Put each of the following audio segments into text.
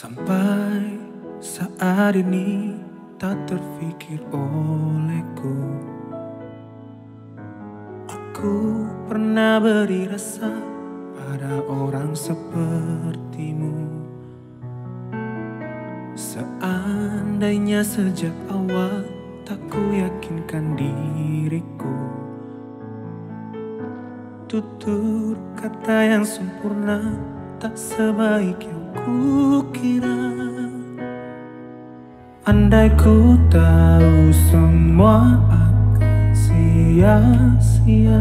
Sampai saat ini tak terfikir olehku. Aku pernah beri rasa pada orang sepertimu. Seandainya sejak awal tak ku yakinkan diriku. Tutur kata yang sempurna tak sebaik yang kukira. Andai ku tahu semua akan sia-sia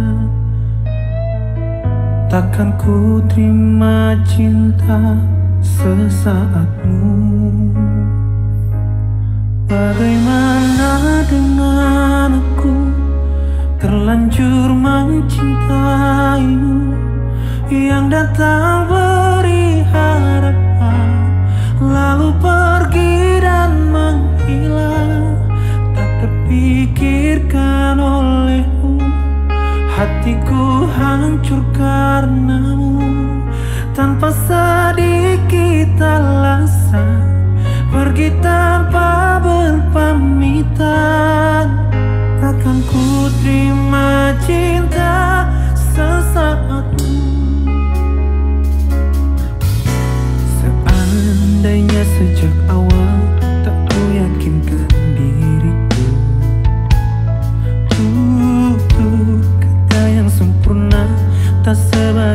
Takkan ku terima cinta sesaatmu. Bagaimana dengan aku? Terlanjur mencintaimu Yang datang beri harapan Hatiku hancur karenamu. Tanpa sedikit alasan Pergi tanpa berpamitan. Takkan ku terima cinta